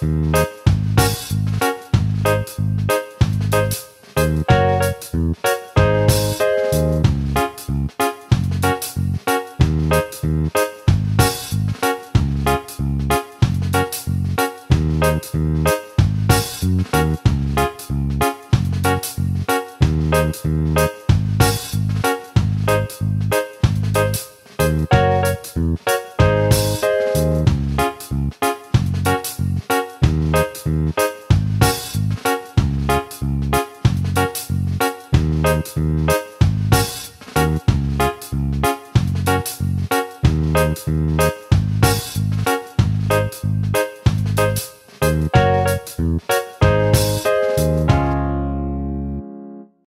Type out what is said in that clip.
Música